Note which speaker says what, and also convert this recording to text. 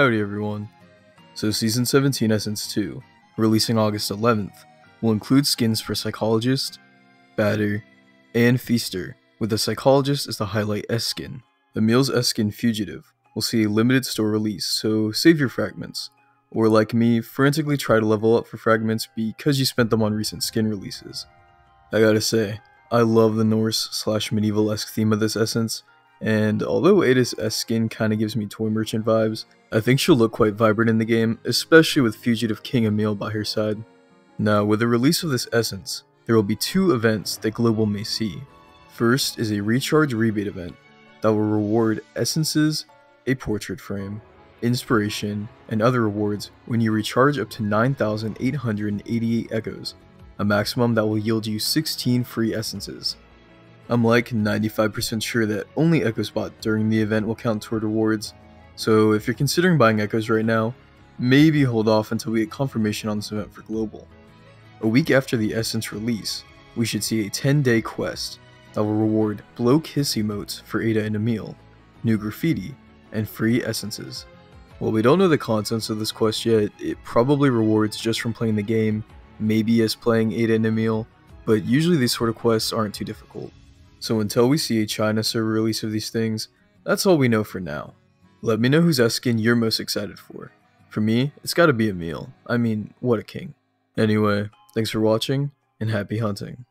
Speaker 1: Howdy everyone. So Season 17 Essence 2, releasing August 11th, will include skins for Psychologist, Batter, and Feaster, with the Psychologist as the highlight S skin. Emil's S skin Fugitive will see a limited store release, so save your fragments, or like me, frantically try to level up for fragments because you spent them on recent skin releases. I gotta say, I love the Norse slash medieval-esque theme of this essence, and although Ada's S skin kinda gives me toy merchant vibes, I think she'll look quite vibrant in the game, especially with Fugitive King Emil by her side. Now, with the release of this essence, there will be two events that Global may see. First is a recharge rebate event that will reward essences, a portrait frame, inspiration, and other rewards when you recharge up to 9,888 echoes, a maximum that will yield you 16 free essences. I'm like 95% sure that only echoes bought during the event will count toward rewards, so if you're considering buying echoes right now, maybe hold off until we get confirmation on this event for global. A week after the Essence release, we should see a 10 day quest that will reward blow kiss emotes for Ada and Emil, new graffiti, and free essences. While we don't know the contents of this quest yet, it probably rewards just from playing the game, maybe as playing Ada and Emil, but usually these sort of quests aren't too difficult. So until we see a China server release of these things, that's all we know for now. Let me know whose S skin you're most excited for. For me, it's gotta be Emil. I mean, what a king. Anyway, thanks for watching, and happy hunting.